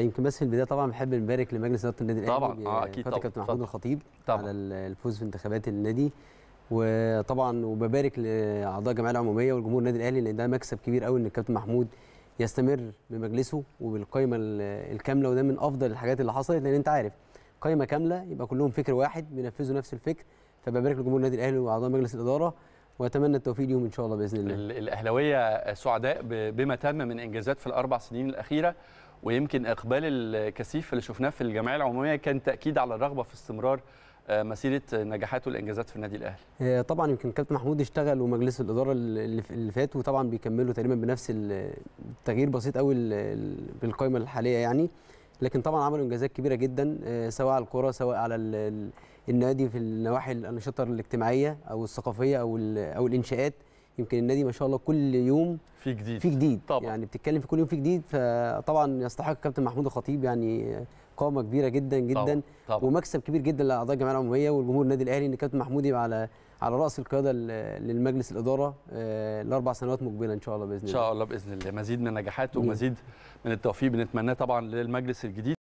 يمكن بس في البداية طبعا بحب نبارك لمجلس إدارة النادي الأهلي طبعاً. آه، أكيد بفترة طبعاً. كابتن محمود. الخطيب طبعاً. على الفوز في انتخابات النادي وطبعا وببارك لأعضاء الجمعية العمومية والجمهور النادي الأهلي لأن ده مكسب كبير قوي إن الكابتن محمود يستمر بمجلسه وبالقائمه ال- الكاملة وده من أفضل الحاجات اللي حصلت لأن أنت عارف قائمه كاملة يبقى كلهم فكر واحد بينفذوا نفس الفكر فببارك لجمهور النادي الأهلي وأعضاء مجلس الإدارة وأتمنى التوفيق ليهم إن شاء الله بإذن الله ال- الأهلاوية سعداء بما تم من إنجازات في الأربع سنين الأخيرة ويمكن إقبال الكثيف اللي شفناه في الجمعية العمومية كان تأكيد على الرغبة في استمرار آه، مسيرة نجاحات والإنجازات في النادي الأهلي. آه، طبعا يمكن كابتن محمود اشتغل ومجلس الإدارة اللي فات وطبعا بيكملوا تقريبا بنفس ال- التغيير بسيط قوي ال- ال- بالقائمه الحالية يعني. لكن طبعا عملوا إنجازات كبيرة جدا آه، سواء على الكرة سواء على ال- ال- النادي في النواحي الأنشطة الاجتماعية أو الثقافية أو أو الإنشاءات. يمكن النادي ما شاء الله كل يوم في جديد في جديد طبعاً. يعني بتتكلم في كل يوم في جديد فطبعا يستحق كابتن محمود الخطيب يعني قامة كبيرة جدا جدا طبعاً. طبعا ومكسب كبير جدا لأعضاء الجمعيه العمومية والجمهور النادي الأهلي إن كابتن محمود يبقى على على رأس القيادة للمجلس الإدارة آه، الاربع سنوات مقبلة إن شاء الله بإذن إن الله شاء الله بإذن الله مزيد من النجاحات. ومزيد من التوفيق بنتمناه طبعا للمجلس الجديد